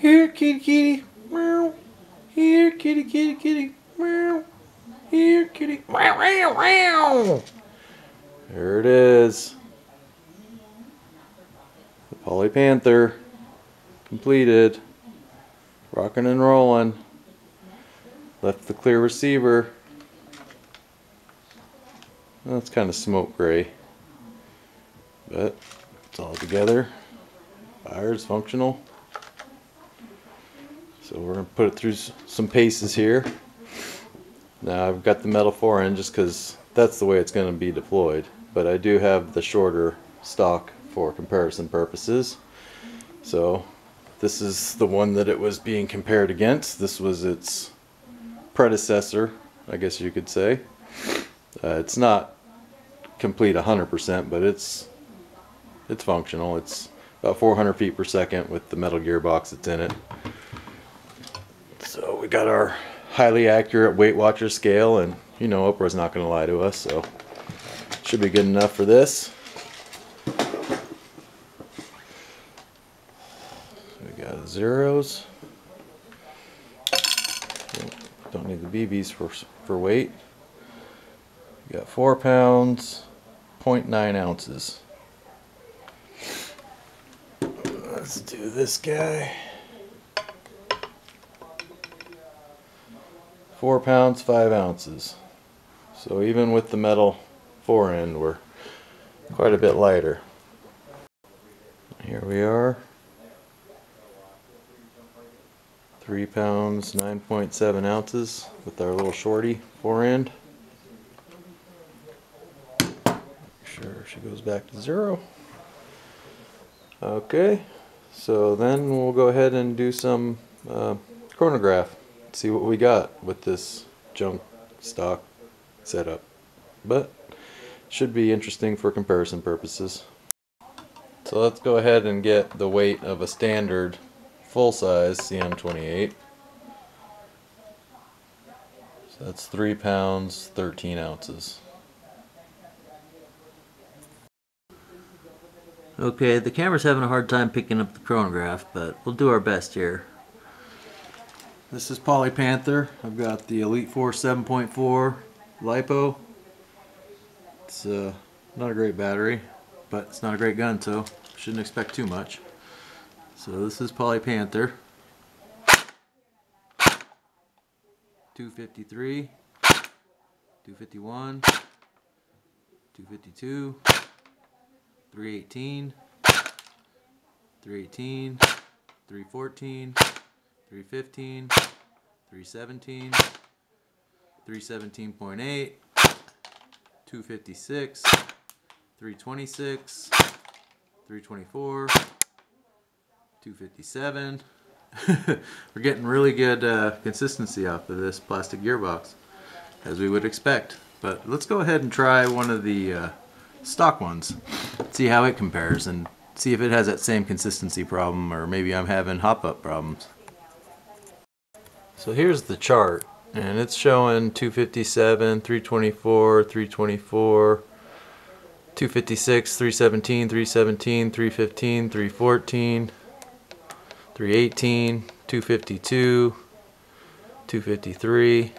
Here, kitty, kitty. Meow. Here, kitty, kitty, kitty. Meow. Here, kitty. Meow, meow, meow. There it is. The Poly Panther completed. Rocking and rolling. Left the clear receiver. That's kind of smoke gray. But it's all together. Fire's functional. So we're going to put it through some paces here. Now I've got the metal forend just because that's the way it's going to be deployed. But I do have the shorter stock for comparison purposes. So this is the one that it was being compared against. This was its predecessor, I guess you could say. Uh, it's not complete 100%, but it's it's functional. It's about 400 feet per second with the metal gearbox that's in it. We got our highly accurate Weight Watcher scale, and you know Oprah's not going to lie to us, so should be good enough for this. We got zeros. Don't need the BBs for for weight. We got four pounds, 0.9 ounces. Let's do this guy. Four pounds, five ounces. So even with the metal forend, we're quite a bit lighter. Here we are. Three pounds, 9.7 ounces with our little shorty fore forend. Sure, she goes back to zero. Okay, so then we'll go ahead and do some uh, chronograph. See what we got with this junk stock setup. But should be interesting for comparison purposes. So let's go ahead and get the weight of a standard full-size CM28. So that's 3 pounds, 13 ounces. Okay, the camera's having a hard time picking up the chronograph, but we'll do our best here. This is Poly Panther. I've got the Elite Force 7.4 LiPo. It's uh, not a great battery, but it's not a great gun, so shouldn't expect too much. So this is Poly Panther. 253, 251, 252, 318, 318, 314, 315, 317, 317.8, 256, 326, 324, 257. We're getting really good uh, consistency off of this plastic gearbox, as we would expect. But let's go ahead and try one of the uh, stock ones, see how it compares, and see if it has that same consistency problem, or maybe I'm having hop-up problems. So here's the chart, and it's showing 257, 324, 324, 256, 317, 317, 315, 314, 318, 252, 253.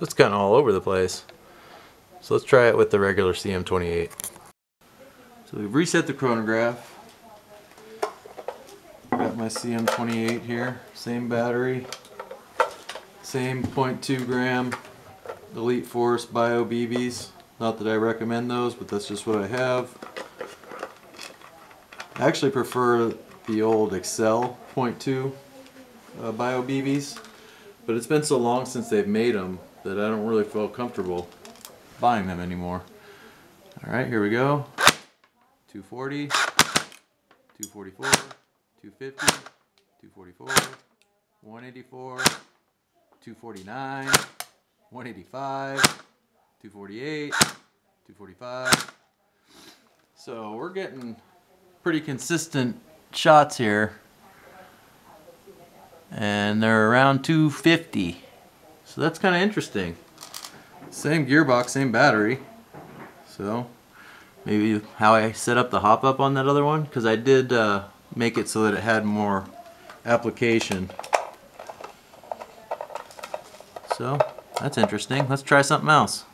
It's kind of all over the place. So let's try it with the regular CM28. So we've reset the chronograph. Got my CM28 here, same battery, same 0.2 gram Elite Force Bio BBs. Not that I recommend those, but that's just what I have. I actually prefer the old Excel 0.2 uh, Bio BBs, but it's been so long since they've made them that I don't really feel comfortable buying them anymore. Alright, here we go. 240, 244, 250, 244, 184, 249, 185, 248, 245. So we're getting pretty consistent shots here. And they're around 250. So that's kind of interesting. Same gearbox, same battery. So maybe how I set up the hop up on that other one because I did uh, make it so that it had more application. So, that's interesting. Let's try something else.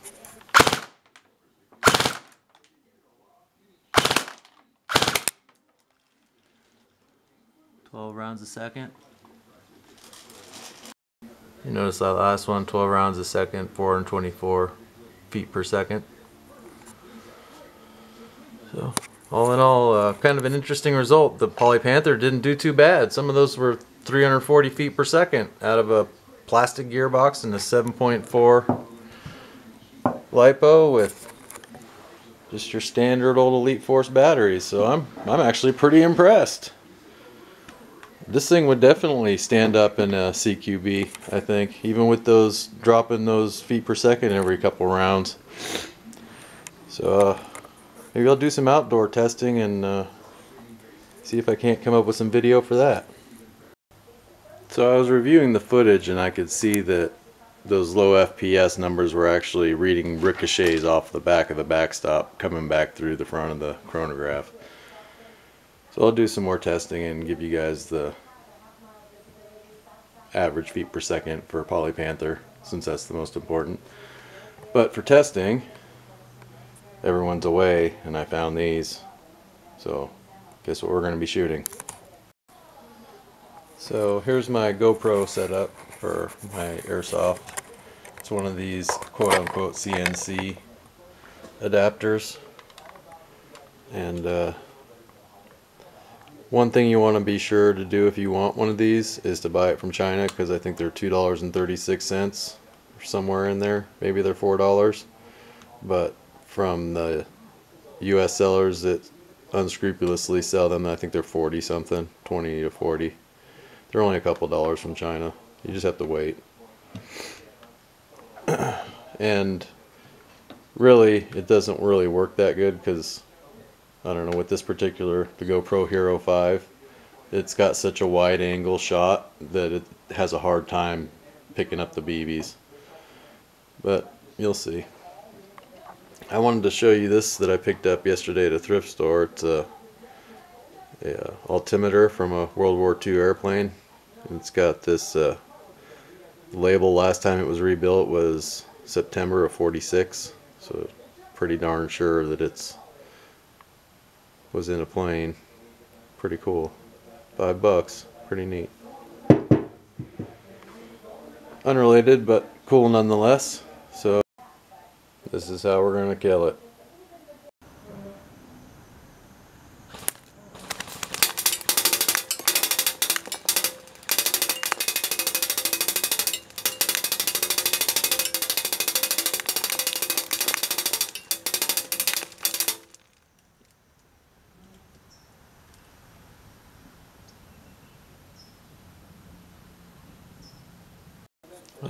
Twelve rounds a second. You notice that last one, 12 rounds a second, 424 feet per second. So, all in all, uh, kind of an interesting result. The Poly Panther didn't do too bad. Some of those were 340 feet per second out of a plastic gearbox and a 7.4 lipo with just your standard old Elite Force batteries. So I'm I'm actually pretty impressed. This thing would definitely stand up in a CQB, I think, even with those dropping those feet per second every couple rounds. So uh, maybe I'll do some outdoor testing and uh, see if I can't come up with some video for that. So I was reviewing the footage and I could see that those low FPS numbers were actually reading ricochets off the back of the backstop coming back through the front of the chronograph. So I'll do some more testing and give you guys the average feet per second for Poly Panther since that's the most important. But for testing, everyone's away and I found these. So guess what we're going to be shooting. So here's my GoPro setup for my airsoft. It's one of these quote unquote CNC adapters. And uh, one thing you want to be sure to do if you want one of these is to buy it from China because I think they're $2.36 or somewhere in there. Maybe they're $4. But from the US sellers that unscrupulously sell them, I think they're 40 something, 20 to 40. They're only a couple dollars from China. You just have to wait. and really, it doesn't really work that good because I don't know, with this particular, the GoPro Hero 5, it's got such a wide angle shot that it has a hard time picking up the BBs. But you'll see. I wanted to show you this that I picked up yesterday at a thrift store. It's a, a altimeter from a World War II airplane. It's got this uh, label last time it was rebuilt was September of 46. So pretty darn sure that it's was in a plane. Pretty cool. Five bucks. Pretty neat. Unrelated, but cool nonetheless. So, this is how we're going to kill it.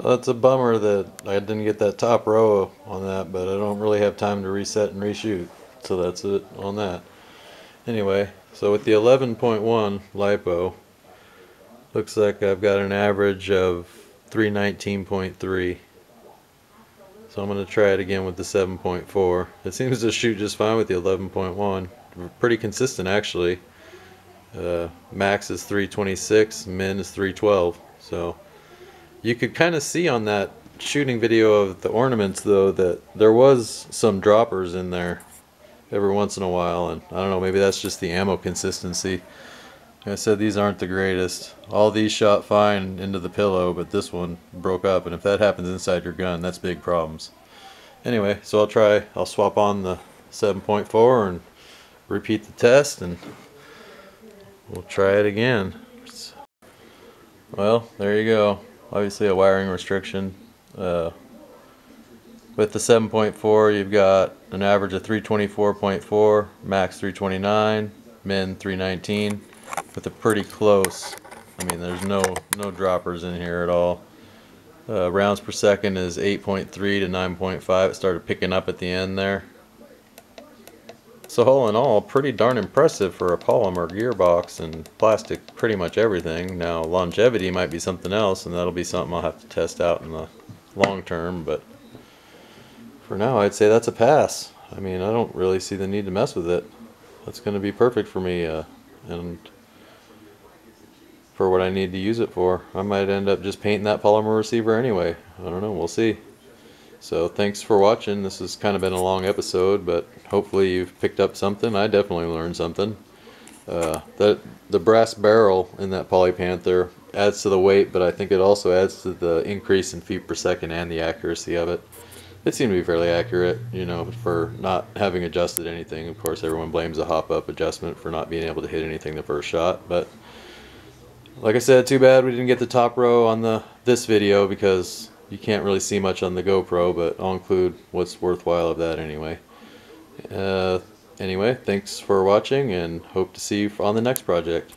Well, that's a bummer that I didn't get that top row on that, but I don't really have time to reset and reshoot. So that's it on that. Anyway, so with the 11.1 LiPo, looks like I've got an average of 319.3. So I'm going to try it again with the 7.4. It seems to shoot just fine with the 11.1. Pretty consistent actually. Uh, max is 326, min is 312. So you could kind of see on that shooting video of the ornaments though that there was some droppers in there every once in a while and I don't know maybe that's just the ammo consistency. Like I said these aren't the greatest. All these shot fine into the pillow but this one broke up and if that happens inside your gun that's big problems. Anyway so I'll try I'll swap on the 7.4 and repeat the test and we'll try it again. Well there you go obviously a wiring restriction. Uh, with the 7.4 you've got an average of 324.4, max 329, min 319 with a pretty close, I mean there's no, no droppers in here at all. Uh, rounds per second is 8.3 to 9.5, it started picking up at the end there. So all in all, pretty darn impressive for a polymer gearbox and plastic pretty much everything. Now longevity might be something else and that'll be something I'll have to test out in the long term, but for now I'd say that's a pass. I mean, I don't really see the need to mess with it. That's going to be perfect for me uh, and for what I need to use it for. I might end up just painting that polymer receiver anyway. I don't know. We'll see. So thanks for watching. This has kind of been a long episode, but hopefully you've picked up something. I definitely learned something. Uh, that the brass barrel in that Polypanther adds to the weight, but I think it also adds to the increase in feet per second and the accuracy of it. It seemed to be fairly accurate, you know, for not having adjusted anything. Of course, everyone blames the hop up adjustment for not being able to hit anything the first shot, but like I said, too bad we didn't get the top row on the this video because you can't really see much on the GoPro, but I'll include what's worthwhile of that anyway. Uh, anyway, thanks for watching and hope to see you on the next project.